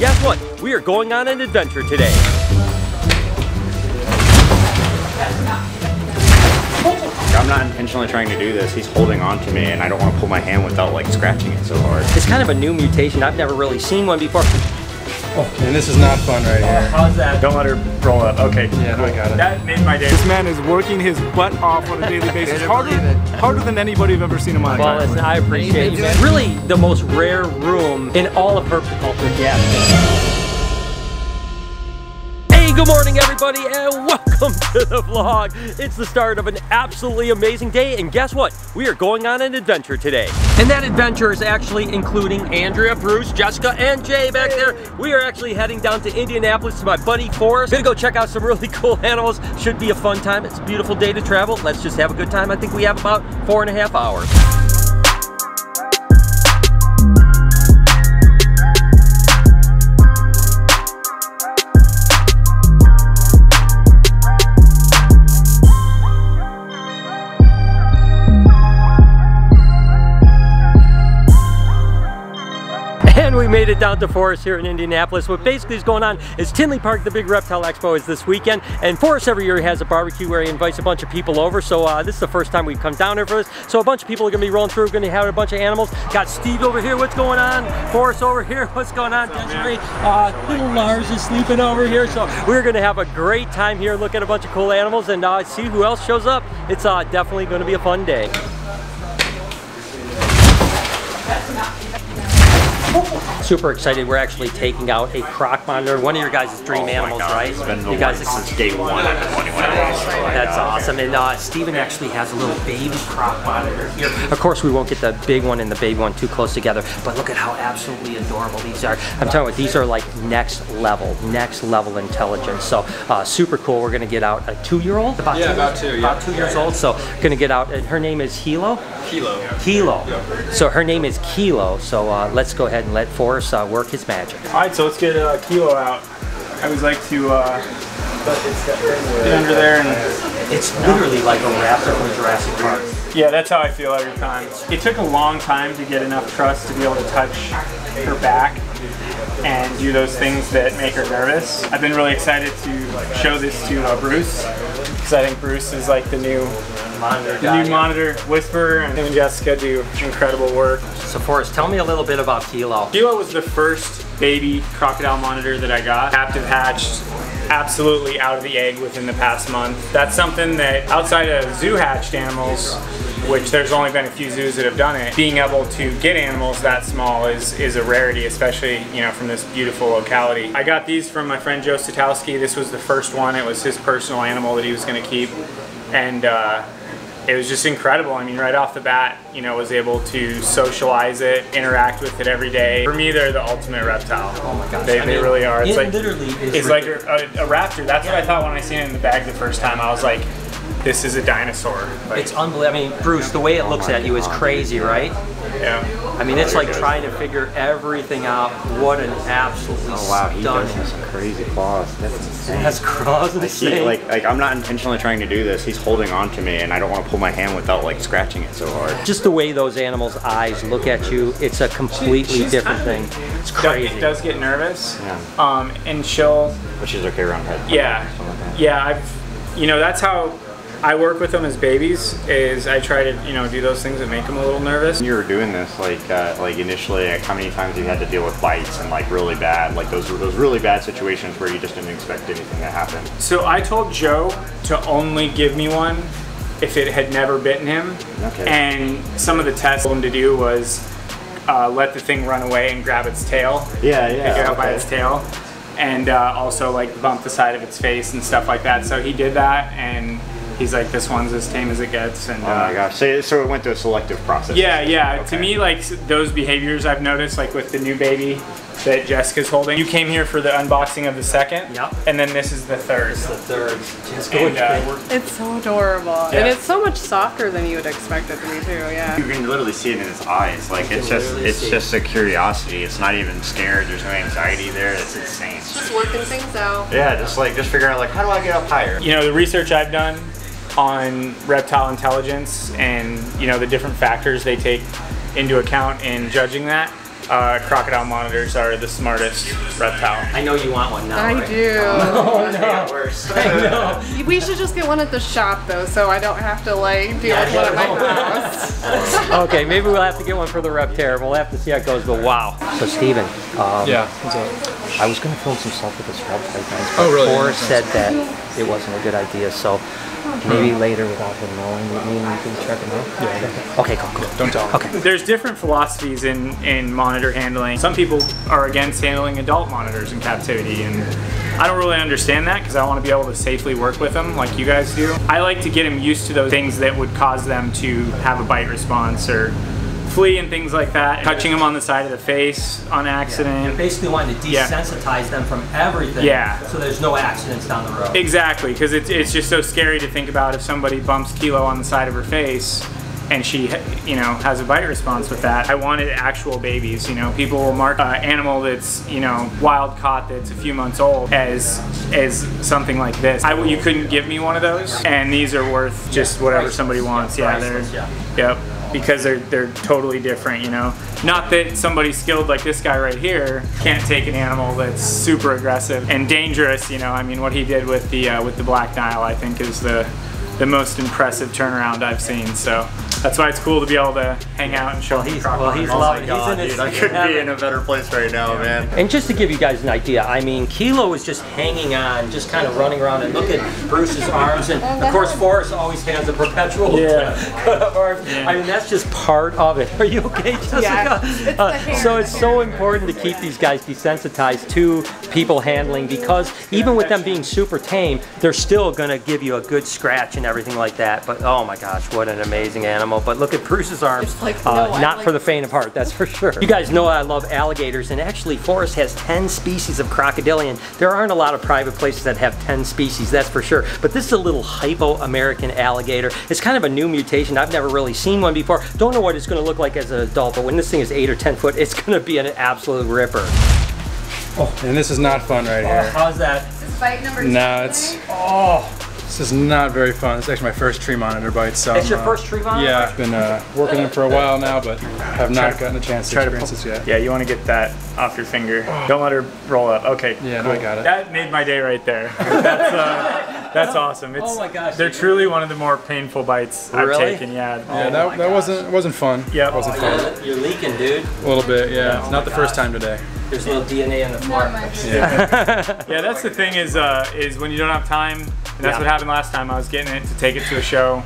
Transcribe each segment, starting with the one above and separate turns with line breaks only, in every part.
Guess what? We are going on an adventure today.
I'm not intentionally trying to do this. He's holding on to me and I don't want to pull my hand without like scratching it so hard.
It's kind of a new mutation. I've never really seen one before.
And this is not fun right here.
How's that?
Don't let her roll up. Okay.
Yeah, I got it.
That made my day. This man is working his butt off on a daily basis. Harder, harder than anybody I've ever seen in my
Well,
life.
listen, I appreciate you. man. Really, the most rare room in all of herpetoculture. Yeah. Good morning, everybody, and welcome to the vlog. It's the start of an absolutely amazing day, and guess what? We are going on an adventure today. And that adventure is actually including Andrea, Bruce, Jessica, and Jay back there. We are actually heading down to Indianapolis to my buddy Forrest. Gonna go check out some really cool animals. Should be a fun time. It's a beautiful day to travel. Let's just have a good time. I think we have about four and a half hours. It down to Forrest here in Indianapolis. What basically is going on is Tinley Park, the big reptile expo is this weekend. And Forrest every year has a barbecue where he invites a bunch of people over. So uh, this is the first time we've come down here for this. So a bunch of people are gonna be rolling through, gonna have a bunch of animals. Got Steve over here, what's going on? Forrest over here, what's going on? Desiree, uh, little Lars is sleeping over here. So we're gonna have a great time here, look at a bunch of cool animals and uh, see who else shows up. It's uh, definitely gonna be a fun day. Super excited. We're actually taking out a croc monitor, one of your guys' dream animals, right?
It's been
you guys
one since day one. I've been wanting one of these.
That's awesome. And uh, Steven actually has a little baby croc monitor here. Of course, we won't get the big one and the baby one too close together, but look at how absolutely adorable these are. I'm telling you, these are like next level, next level intelligence. So uh, super cool. We're gonna get out a two-year-old. About
Yeah,
two,
about two, yeah.
About two years old. So gonna get out. And her name is Hilo.
Kilo.
Kilo. So her name is Kilo. So uh, let's go ahead and let Forrest uh, work his magic.
All right, so let's get uh, Kilo out. I always like to uh, get under there and
It's literally like a raptor from Jurassic Park.
yeah, that's how I feel every time. It took a long time to get enough trust to be able to touch her back and do those things that make her nervous. I've been really excited to show this to uh, Bruce because I think Bruce is like the new
Monitor
the
guy.
new monitor whisperer, and him and Jessica do incredible work.
So Forrest, tell me a little bit about Kilo.
Kilo was the first baby crocodile monitor that I got. Captive hatched, absolutely out of the egg within the past month. That's something that outside of zoo hatched animals, which there's only been a few zoos that have done it, being able to get animals that small is, is a rarity, especially you know from this beautiful locality. I got these from my friend Joe Satowski. This was the first one. It was his personal animal that he was going to keep, and uh, it was just incredible. I mean, right off the bat, you know, was able to socialize it, interact with it every day. For me, they're the ultimate reptile.
Oh my gosh.
They,
I
they
mean,
really are. It's
it
like
literally is
it's like a, a, a raptor. That's what I thought when I seen it in the bag the first time. I was like, this is a dinosaur. Like,
It's unbelievable. I mean, Bruce, the way it looks at you is crazy, right?
yeah.
I mean, it's like trying to figure everything out. What an absolutely
Oh wow, he does
stunning.
have some crazy claws. That's insane.
That's cross
I see, like, like I'm not intentionally trying to do this. He's holding on to me, and I don't want to pull my hand without like scratching it so hard.
just the way those animals' eyes look at you, it's a completely
she's
different thing. It's crazy.
It does get nervous.
Yeah.
Um, and she'll
But she's okay around head.
Yeah,
like
yeah. I've, you know, that's how I work with them as babies. Is I try to, you know, do those things that make them a little nervous.
When you were doing this, like, uh, like initially, like, how many times you had to deal with bites and like really bad, like those those really bad situations where you just didn't expect anything to happen.
So I told Joe to only give me one if it had never bitten him.
Okay.
And some of the tests I told him to do was uh, let the thing run away and grab its tail.
Yeah, yeah.
Pick it up by its tail. And uh, also like bump the side of its face and stuff like that. So he did that and he's like, this one's as tame as it gets. And
Oh my
uh,
gosh! So, so it went through a selective process.
Yeah, yeah. To me, like those behaviors I've noticed, like with the new baby that Jessica's holding. You came here for the unboxing of the second.
Yep.
And then this is the third.
the third. Just
And, uh,
It's so adorable.
Yeah.
And it's so much softer than you would expect it to be too, yeah.
You can literally see it in his eyes. Like it's just it's
see
just a curiosity. It's not even scared. There's no anxiety there. It's insane.
Just working things out.
Yeah, just like just figure out like how do I get up higher?
you know, the research I've done on reptile intelligence and, you know, the different factors they take into account in judging that, uh, crocodile monitors are the smartest reptile.
I know you want one now.
I
right?
do.
Oh no.
We should just get one at the shop though, so I don't have to like deal with one at my house.
okay, maybe we'll have to get one for the Reptare. We'll have to see how it goes, but wow. So Steven, um,
Yeah.
I was gonna film some stuff with the scrub pythons, but
Oh, really?
Forrest said that it wasn't a good idea, so maybe later without him knowing, me and you can check him out.
Yeah.
Okay, cool, cool.
Don't tell him.
Okay.
There's different philosophies in, in monitor handling. Some people are against handling adult monitors in captivity, and I don't really understand that because I want to be able to safely work with them like you guys do. I like to get them used to those things that would cause them to have a bite response or flee and things like that. Touching them on the side of the face on accident.
Basically wanting to
Yeah.
desensitize them from everything.
Yeah.
So there's no accidents down the road.
Exactly, because it's, it's just so scary to think about if somebody bumps Kilo on the side of her face and she, you know, has a bite response with that. I wanted actual babies, you know. People will mark an animal that's, you know, wild caught that's a few months old as as something like this. I, you couldn't give me one of those, and these are worth just whatever somebody wants. Yeah, they're, yep. Because they're they're totally different, you know. Not that somebody skilled like this guy right here can't take an animal that's super aggressive and dangerous, you know. I mean, what he did with the uh, with the black Nile, I think, is the the most impressive turnaround I've seen. So that's why it's cool to be able to hang out and show
he's-
crocodiles.
well, he's
Oh
loving-
my god,
he's in
dude, I couldn't be in a better place right now, man.
And just to give you guys an idea, I mean, Kilo is just hanging on, just kind of running around, and look at Bruce's arms, and of course, Forrest always has a perpetual
Yeah.
cut up arms. I mean, that's just part of it. Are you okay, Jessica?
Yeah, it's the
Uh, so it's so important to keep these guys desensitized to people handling because even with them being super tame, they're still gonna give you a good scratch and everything like that. But oh my gosh, what an amazing animal! But look at Bruce's arms.
It's like,
Uh,
no, I
not
like-
for the faint of heart, that's for sure. You guys know I love alligators, and actually, Forrest has 10 species of crocodilian. There aren't a lot of private places that have 10 species, that's for sure. But this is a little hypo-American alligator. It's kind of a new mutation. I've never really seen one before. Don't know what it's going to look like as an adult, but when this thing is 8 or 10 foot, it's going to be an absolute ripper.
Oh, and this is not fun right here.
How's that?
This is bite number
No, it's
Oh,
this is not very fun. It's actually my first tree monitor bite. So
it's your
uh,
first tree monitor?
Yeah, I've been uh, working them for a while now, but I have not gotten a chance to
try to
experience this yet.
Yeah, you want to get that off your finger. Don't let her roll up. Okay.
Yeah, no, I got it.
That made my day right there. That's, uh, that's awesome. It's,
Oh my gosh.
They're truly one of the more painful bites I've taken. Yeah.
Yeah, that, that wasn't wasn't fun.
Yeah,
It wasn't
Oh,
fun.
you're, you're leaking, dude.
A little bit, yeah. It's
Oh
not
my
the first time today.
There's a little DNA on the floor.
Yeah, that's the thing is uh, is when you don't have time, and that's
Yeah.
what happened last time. I was getting it to take it to a show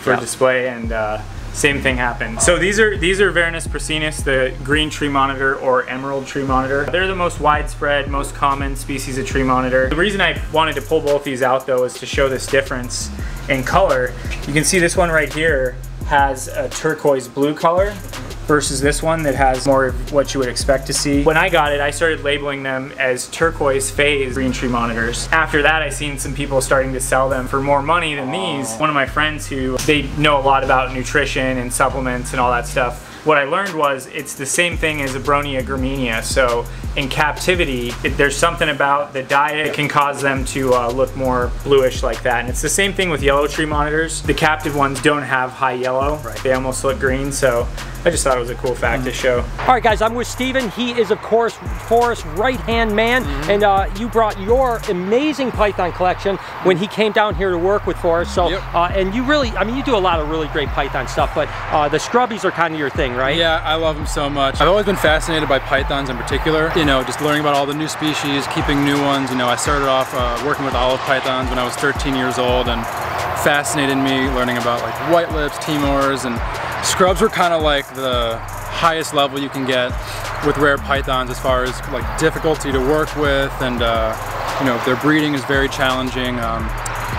for
Yeah.
display, and uh, same thing happened. So these are these are Varanus prasinus, the green tree monitor or emerald tree monitor. They're the most widespread, most common species of tree monitor. The reason I wanted to pull both these out though is to show this difference in color. You can see this one right here has a turquoise blue color versus this one that has more of what you would expect to see. When I got it, I started labeling them as turquoise phase green tree monitors. After that, I seen some people starting to sell them for more money than these. One of my friends who, they know a lot about nutrition and supplements and all that stuff, what I learned was it's the same thing as Abronia graminea. So in captivity, it, there's something about the diet that can cause them to uh, look more bluish like that. And it's the same thing with yellow tree monitors. The captive ones don't have high yellow. Right. They almost look green. So I just thought it was a cool fact to show.
All right, guys, I'm with Steven. He is, of course, Forrest's right-hand man, and uh, you brought your amazing Python collection when he came down here to work with Forrest. So,
Yep.
uh, and you really, I mean, you do a lot of really great Python stuff, but uh, the scrubbies are kind of your thing, right?
Yeah, I love them so much. I've always been fascinated by pythons in particular. You know, just learning about all the new species, keeping new ones. You know, I started off uh, working with olive pythons when I was 13 years old and fascinated me learning about like white lips, Timors, and scrubs were kind of like the highest level you can get with rare pythons as far as like difficulty to work with and uh, you know, their breeding is very challenging. Um,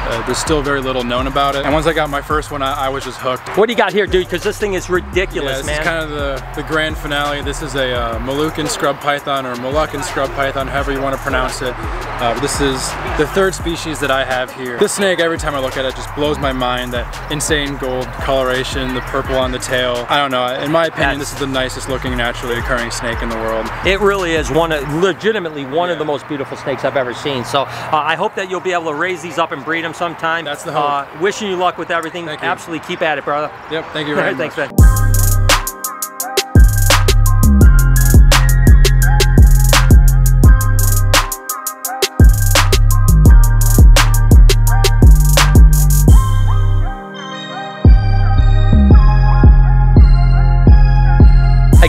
uh, there's still very little known about it. And once I got my first one, I, I was just hooked.
What do you got here, dude? Because this thing is
Yeah,
ridiculous,
this
man.
is kind of the, the grand finale. This is a uh, Moluccan scrub python or Moluccan scrub python, however you want to pronounce it. Uh, this is the third species that I have here. This snake, every time I look at it, just blows my mind. That insane gold coloration, the purple on the tail. I don't know. In my opinion,
That's-
this is the nicest looking naturally occurring snake in the world.
It really is one of, legitimately one of the most beautiful snakes I've ever seen. So uh, I hope that you'll be able to raise these up and breed them sometime.
That's the hope.
Uh, wishing you luck with everything.
Thank you.
Absolutely keep at it, brother.
Yep, thank you very
right,
much.
thanks, man.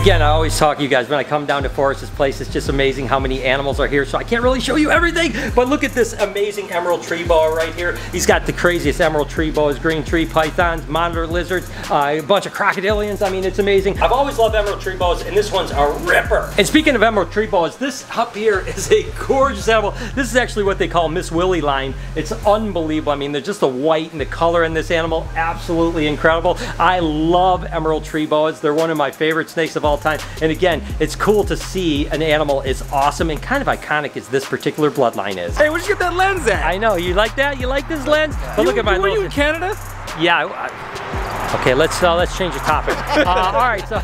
Again, I always talk to you guys when I come down to Forrest's place. It's just amazing how many animals are here. So I can't really show you everything, but look at this amazing emerald tree boa right here. He's got the craziest emerald tree boas, green tree pythons, monitor lizards, uh, a bunch of crocodilians. I mean, it's amazing. I've always loved emerald tree boas, and this one's a ripper. And speaking of emerald tree boas, this up here is a gorgeous animal. This is actually what they call Miss Willie line. It's unbelievable. I mean, there's just the white and the color in this animal, absolutely incredible. I love emerald tree boas. They're one of my favorite snakes of all time. And again, it's cool to see an animal as awesome and kind of iconic as this particular bloodline is.
Hey, where'd you get that lens at?
I know, you like that? You like this lens? But look at my
Were you in Canada?
Yeah. I- Okay, let's uh, let's change the topic. Uh, all right, so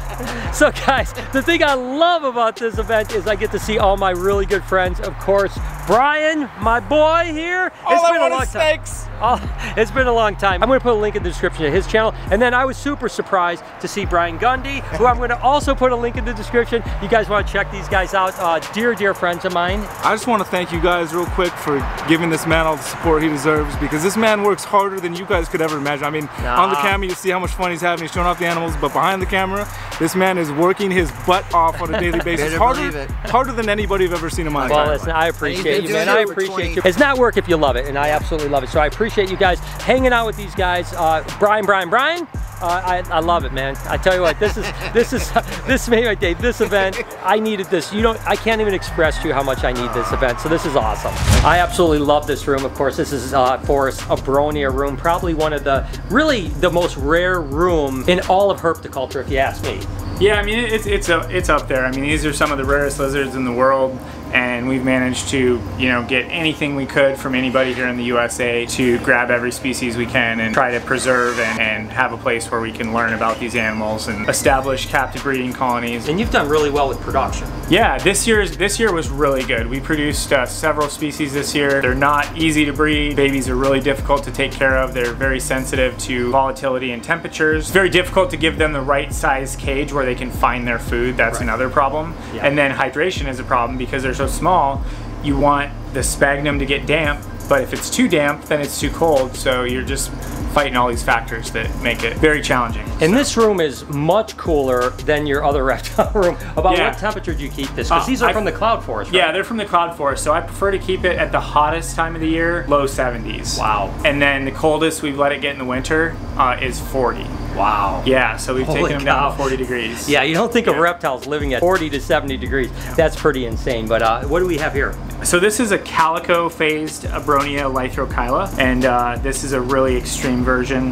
so guys, the thing I love about this event is I get to see all my really good friends. Of course, Brian, my boy here.
All I want
long
is
time.
snakes.
Oh, it's been a long time. I'm going to put a link in the description to his channel. And then I was super surprised to see Brian Gundy, who I'm going to also put a link in the description. You guys want to check these guys out. Uh, dear, dear friends of mine.
I just want to thank you guys real quick for giving this man all the support he deserves because this man works harder than you guys could ever imagine. I mean, on the camera you see how much fun he's having, he's showing off the animals, but behind the camera, this man is working his butt off on a daily basis. Harder, harder than anybody I've ever seen in my
Well,
entire
listen,
life.
I
And
appreciate you, man. I appreciate you. It's not work if you love it, and I absolutely love it. So I appreciate you guys hanging out with these guys. Uh, Brian, Brian, Brian. Uh, I, I love it, man. I tell you what, this is this is this made my day. This event, I needed this. You don't, I can't even express to you how much I need this event. So this is awesome. I absolutely love this room. Of course, this is uh, Forrest Abronia room, probably one of the really the most rare room in all of herpetoculture, if you ask me.
Yeah, I mean it's it's a, it's up there. I mean these are some of the rarest lizards in the world, and we've managed to you know get anything we could from anybody here in the USA to grab every species we can and try to preserve and, and have a place where we can learn about these animals and establish captive breeding colonies.
And you've done really well with production.
Yeah, this year's this year was really good. We produced uh, several species this year. They're not easy to breed. Babies are really difficult to take care of. They're very sensitive to volatility and temperatures. It's very difficult to give them the right size cage where they can find their food. That's another problem.
Yeah.
And then hydration is a problem because they're so small. You want the sphagnum to get damp, but if it's too damp, then it's too cold. So you're just fighting all these factors that make it very challenging.
And this room is much cooler than your other reptile room. About
Yeah.
what temperature do you keep this? Because
Uh,
these are
I-
from the cloud forest, right?
Yeah, they're from the cloud forest, so I prefer to keep it at the hottest time of the year, low 70s.
Wow.
And then the coldest we've let it get in the winter uh, is 40.
Wow.
Yeah, so we've
Holy
taken them down to 40 degrees.
Yeah, you don't think of reptiles living at 40 to 70 degrees. That's pretty insane. But uh, what do we have here?
So this is a calico phased Abronia lythrochila, and uh, this is a really extreme version.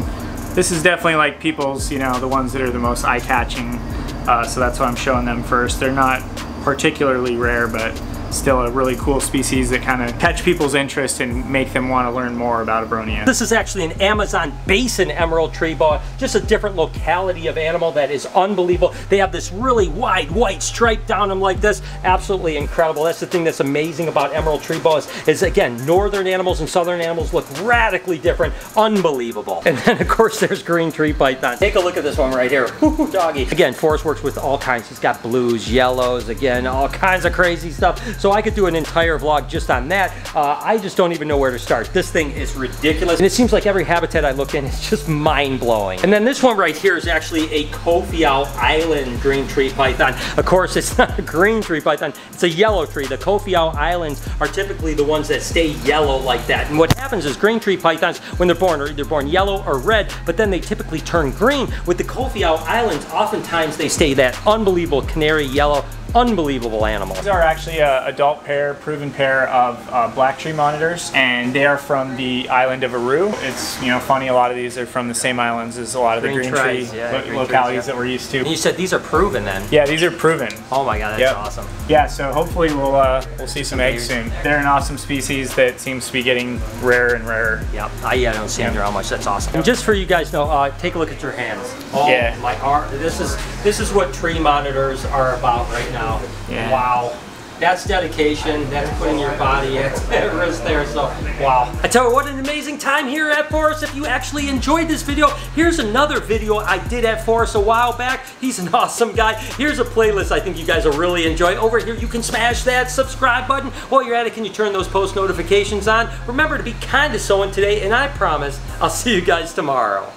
This is definitely like people's, you know, the ones that are the most eye-catching. Uh, so that's why I'm showing them first. They're not particularly rare, but still a really cool species that kind of catch people's interest and make them want to learn more about Abronia.
This is actually an Amazon basin emerald tree boa, just a different locality of animal that is unbelievable. They have this really wide white stripe down them like this. Absolutely incredible. That's the thing that's amazing about emerald tree boas is again, northern animals and southern animals look radically different. Unbelievable. And then of course there's green tree python. Take a look at this one right here. Woo, doggy. Again, Forrest works with all kinds. He's got blues, yellows, again, all kinds of crazy stuff. So I could do an entire vlog just on that. Uh, I just don't even know where to start. This thing is ridiculous. And it seems like every habitat I look in is just mind blowing. And then this one right here is actually a Kofiau Island green tree python. Of course, it's not a green tree python, it's a yellow tree. The Kofiau Islands are typically the ones that stay yellow like that. And what happens is green tree pythons, when they're born, are either born yellow or red, but then they typically turn green. With the Kofiau Islands, oftentimes they stay that unbelievable canary yellow, unbelievable animal.
These are actually a adult pair, proven pair of uh, black tree monitors, and they are from the island of Aru. It's you know funny. A lot of these are from the same islands as a lot of the
Green
green
trees,
tree
yeah,
lo-
green
localities
trees, yeah.
that we're used
And you said these are proven then.
Yeah, these are proven.
Oh my god, that's
Yep.
awesome.
Yeah, so hopefully we'll uh, we'll see some eggs soon. They're an awesome species that seems to be getting rarer and rarer.
Yep. I, yeah, I don't see them around much. That's awesome. And just for you guys to know, uh, take a look at your hands. Oh
Yeah.
my arm. This is this is what tree monitors are about right now.
Yeah.
Wow. That's dedication. That's putting your body at at risk there. So, wow. I tell you what, an amazing time here at Forrest. If you actually enjoyed this video, here's another video I did at Forrest a while back. He's an awesome guy. Here's a playlist I think you guys will really enjoy. Over here, you can smash that subscribe button. While you're at it, can you turn those post notifications on? Remember to be kind to someone today, and I promise I'll see you guys tomorrow.